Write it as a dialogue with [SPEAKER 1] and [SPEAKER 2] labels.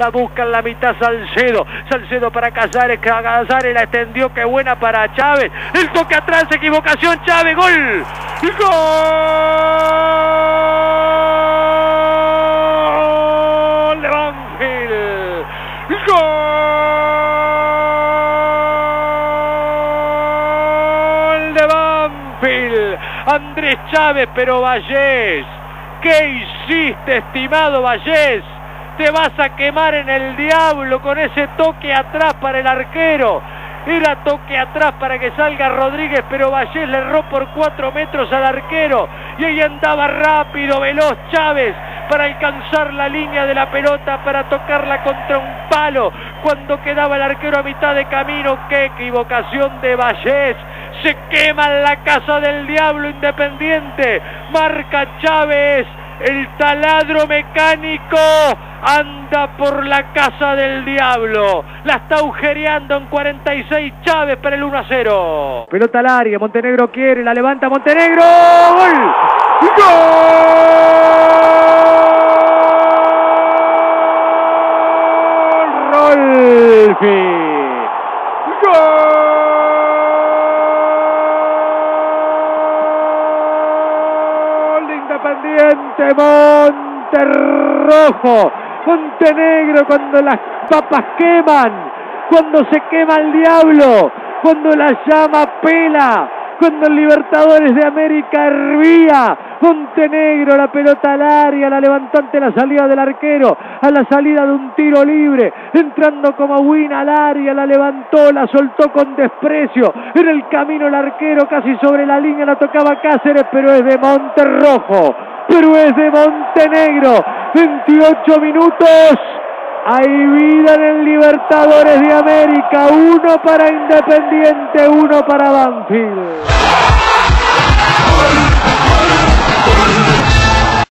[SPEAKER 1] La busca en la mitad Salcedo. Salcedo para Casares. Casares la extendió. Qué buena para Chávez. El toque atrás. Equivocación. Chávez. Gol. Gol de Banfield. Gol de Banfield. Andrés Chávez. Pero Vallés. ¿Qué hiciste, estimado Vallés? Te vas a quemar en el diablo con ese toque atrás para el arquero. Era toque atrás para que salga Rodríguez, pero Vallés le erró por cuatro metros al arquero. Y ahí andaba rápido, veloz Chávez para alcanzar la línea de la pelota, para tocarla contra un palo. Cuando quedaba el arquero a mitad de camino, qué equivocación de Vallés. Se quema en la casa del diablo independiente. Marca Chávez, el taladro mecánico anda por la casa del diablo. La está agujereando en 46 Chávez para el 1 a 0. Pelota al área, Montenegro quiere, la levanta Montenegro. ¡Gol! ¡Gol! Rolfi. ¡Gol! De Independiente Monterrojo. Montenegro cuando las papas queman, cuando se quema el diablo, cuando la llama pela, cuando el Libertadores de América hervía. Montenegro, la pelota al área, la levantó ante la salida del arquero, a la salida de un tiro libre, entrando como win al área, la levantó, la soltó con desprecio. En el camino el arquero casi sobre la línea, la tocaba Cáceres, pero es de Monterrojo, pero es de Montenegro. 28 minutos. Hay vida en el Libertadores de América. Uno para Independiente, uno para Banfield.